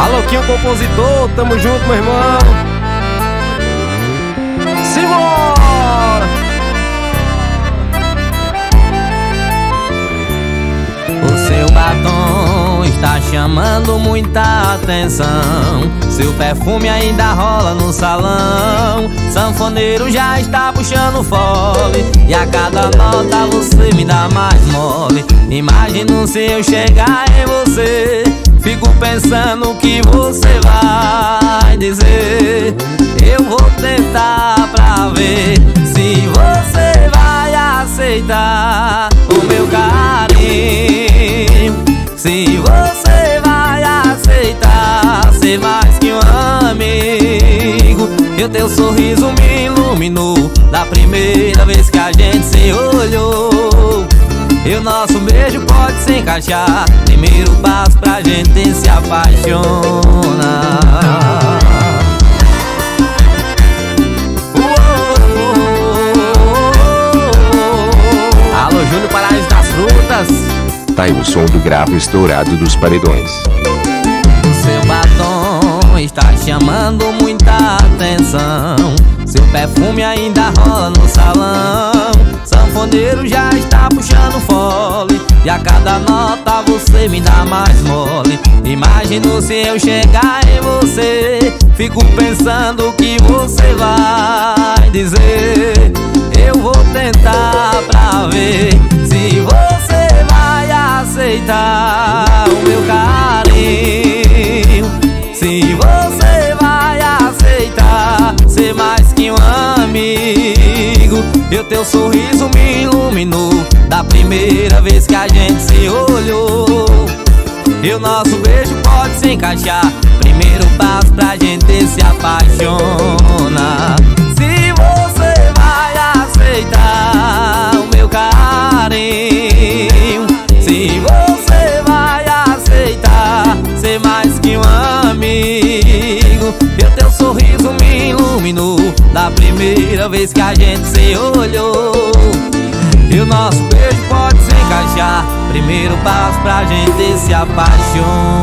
Alô, Quinho Compositor, tamo junto, meu irmão. Simbora! O seu batom está chamando muita atenção. Seu perfume ainda rola no salão. Sanfoneiro já está puxando fole. E a cada nota você me dá mais mole. Imagino se eu chegar em você. Fico pensando o que você vai dizer. Eu vou tentar pra ver se você vai aceitar o meu carinho. Se você vai aceitar ser mais que um amigo. E o teu sorriso me iluminou da primeira vez que a gente se olhou. E o nosso beijo pode se encaixar. Primeiro passo pra gente se apaixonar. Alô, Júnior Paraíso das Frutas. Tá aí o som do grave estourado dos paredões. O seu batom está chamando atenção Seu perfume ainda rola no salão. Sanfoneiro já está puxando fole. E a cada nota você me dá mais mole. Imagino se eu chegar em você. Fico pensando o que você vai dizer o teu sorriso me iluminou. Da primeira vez que a gente se olhou E o nosso beijo pode se encaixar. Primeiro passo pra gente se apaixonar. Se você vai aceitar o meu carinho Se você vai aceitar ser mais que um amigo E o teu sorriso me iluminou Da primeira vez que a gente se olhou. E o nosso beijo pode se encaixar. Primeiro passo pra gente se apaixonar